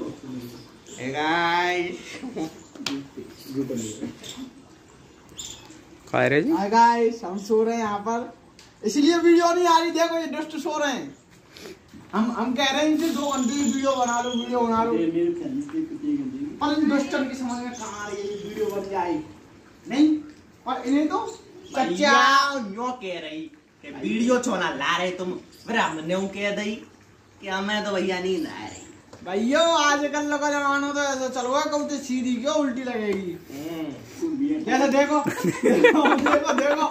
Hey guys. खा रहे जी? Hi guys हम सो रहे हैं यहाँ पर। इसलिए वीडियो नहीं आ रही। देखो ये दोस्त सो रहे हैं। हम हम कह रहे हैं इनसे दो घंटे की वीडियो बना लो वीडियो बना लो। पर इन दोस्तों की समझ में कहाँ आ रही है ये वीडियो बन जाए? नहीं? पर इन्हें तो भैया यो कह रही कि वीडियो छोना ला रहे तुम। फिर हमने कह दई कि हमें तो भैया नींद आ रही। भैया आजकल का जमाना तो ऐसा चल रहा कब तो सीधी क्यों उल्टी लगेगी? जैसे देखो देखो देखो देखो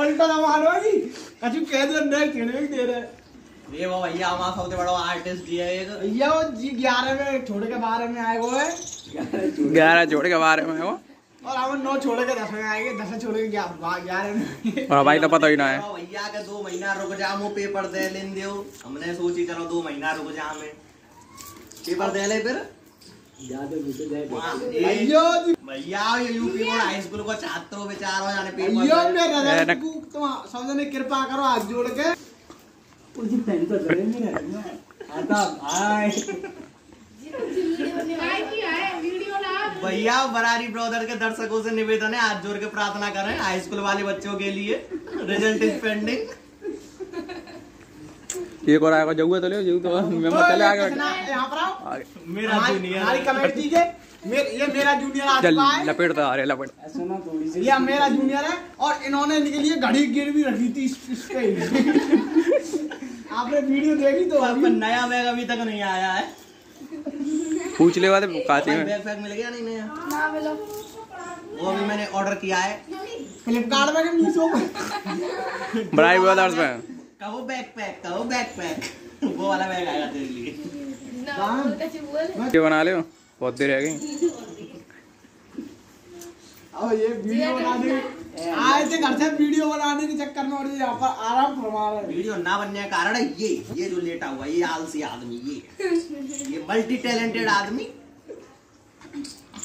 उल्टा जमाना है जी। कछु कह दे नहीं कहने भी दे रहे ये वो भैया हमारा सबसे बड़ा आर्टिस्ट जी है एक भैया वो जी ग्यारह में छोड़ के बारह में आए हुए हैं। ग्यारह जोड़ के बारे में वो। और हम नौ छोड़ के दस में आएँगे दस छोड़ के ग्यारह में और भाई तो पता ही ना है। भैया के दो महीना रुक जाओ पेपर दे लेन दियो हमने सोची चलो दो महीना रुक जा हमें। पेपर दे ले फिर। भैया जी। भैया ये यूपी बोर्ड हाई स्कूल को छात्रों बेचारों जाने पेपर भैया दे। मेरा ए, रजा नक- तू तुम समझने कृपा करो हाथ जोड़ के। भैया बरारी ब्रदर के दर्शकों से निवेदन है हाथ जोड़ के प्रार्थना करें हाई स्कूल वाले बच्चों के लिए। रिज़ल्ट इज़ पेंडिंग एक और आएगा जगुआ तो ले तो मैं मत चले आगे कितना- यहाँ पर मेरा जूनियर हमारी कमेटी के मेर, ये मेरा जूनियर आ चल चुका है। लपेटता आ रहे लपेट। ये मेरा जूनियर है और इन्होंने इनके लिए घड़ी गिर भी रखी थी इस, इस पे आपने वीडियो देखी तो पर नया बैग अभी तक नहीं आया है। पूछ ले वाले काचे में। बैग मिल गया नहीं नया? वो अभी मैंने ऑर्डर किया है। फ्लिपकार्ट में मीशो पे? बड़ाई ब्रदर्स में। कहो बैग पैक कहो बैग पैक वो वाला बैग आएगा तेरे लिए। ये बना ले बहुत देर रह गई। अब ये वीडियो बनाने आए थे घर से वीडियो बनाने के चक्कर में और ये यहाँ पर आराम फरमा रहे हैं। वीडियो ना बनने का कारण है ये ये जो लेटा हुआ ये आलसी आदमी ये। ये मल्टी टैलेंटेड आदमी।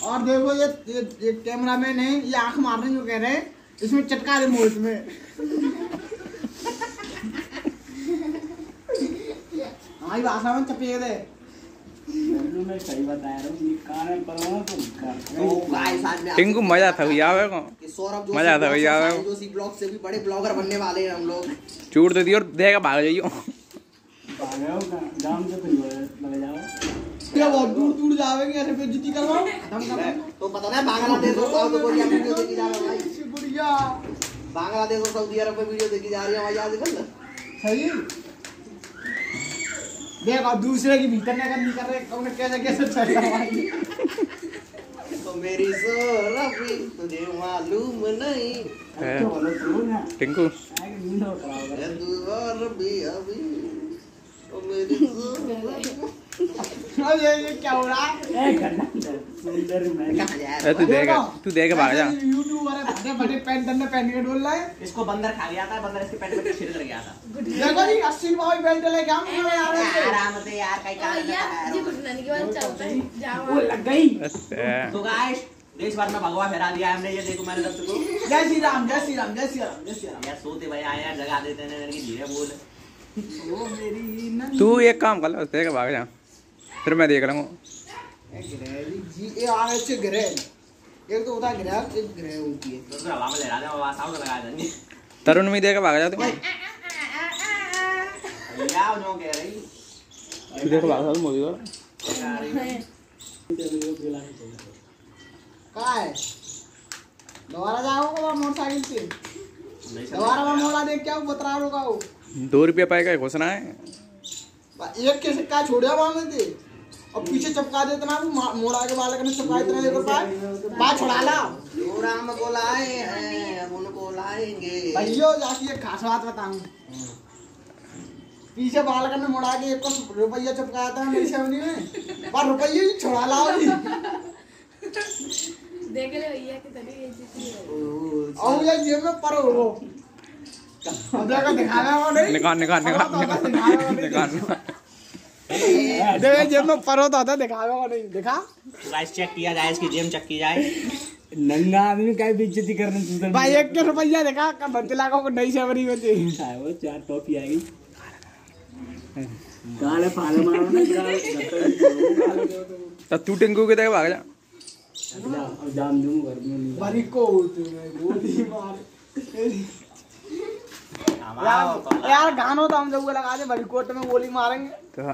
और देखो ये ये, ये कैमरा मैन है ये आँख मारने जो कह रहे हैं? इसमें चटका दे मोट में हमारी भाषा में चपेट दे तो गाइस आज मैं टिंकू मज़ा था भैया आवे को सौरभ जोशी मज़ा ब्लॉग भैया, से, आवे। जोशी ब्लॉग से भी बड़े ब्लॉगर बनने वाले हैं हम लोग। चूड़ तो दी और देगा भाग जाइयो। क्या बहुत दूर दूर जावेंगे ऐसे बेइज्जती करवाओ। तो पता ना बांग्लादेश और साउथ कोरिया में वीडियो देखी जा रहा है भाई? शुक्रिया। बांग्लादेश और सऊदी अरब में वीडियो देखी जा रही है भाई आजकल सही? देख और दूसरे की भीतर नगर नहीं कर रहे कौन कैसे कैसे चल रहा है तो मेरी सौरभी तुझे मालूम नहीं। टिंकू। तू और भी अभी तो मेरी सौरभी ये ये क्या हो रहा? है कहाँ जाए ए, तू देगा तू देगा भाग जा। बड़े बड़े पेन डंडे पहन के डोल रहा है इसको बंदर खा गया था बंदर इसके पेट कर गया था। देखो जी अस्सी रुपये की बेल्ट लेके हम आराम से यार कहीं काम वो लग गई। अच्छा। तो गाइस देश भर में भगवा फहरा दिया हमने ये देखो मेरे दर्शकों जय श्री राम जय श्री राम जय श्री राम जय श्री राम। यार सोते भाई आए यार जगा देते हैं इनकी धीरे बोल। मेरी तू एक काम कर लो देगा भाग जा। फिर मैं देख लूँगा। ग्रह जी ये आ रहे एक तो होता ग्रह एक ग्रह होती है। तो हवा में लहरा दे हवा साउंड लगा देंगे। तरुण में देगा भाग जा तू। भैया जो कह रही। तू देख भाग जा मोदी को है। दोबारा जाओगे मोटरसाइकिल से? दोबारा मैं आया। मोड़ा देख के आओ बतरा रुका हो दो रुपया पाएगा घोषणा है। एक के सिक्का छोड़िया वहाँ में थे? और पीछे चपका दे इतना मा- मोड़ा के बालक ने चपका इतना देखो पाए पाए छुड़ा ला। राम को लाए हैं हम उनको लाएँगे। भैयो जाके एक खास बात बताऊँ। पीछे बालक ने मुड़ा के एक रुपया चपकाया था मेरी सेवनी में पर रुपये ही छुड़ा लाओ जी देख ले भैया की तभी बेइज्जती है और ये जेब में पर हो अब देखो दिखावे वो नहीं। निकाल निकाल निकाल निकाल निकाल। देखो जेब में पर होता था दिखावे वो नहीं दिखा। गाइस चेक किया जाए इसकी जेम चेक की जाए। नंगा आदमी का बेइज्जती करने तू तो भाई एक के रुपया देखा कब बंते लाखों को नई सेवनी में थी वो चार टॉफी आएगी काले फाले मारो ना तो तू टिंकू के देख भाग जा। अब जान दूँ घर में नहीं। बड़ी को तुम्हें गोली मार। यार यार गानो तो हम जब लगा दे बड़ी कोट में गोली मारेंगे। तो हाँ।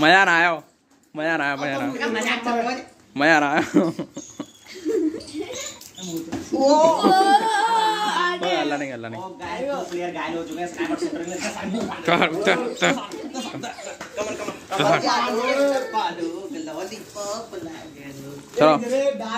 मज़ा ना आयो मज़ा ना आया मज़ा ना आया हो। मज़ा ना आया अल्लाह नहीं अल्लाह नहीं। हो हैं चलो।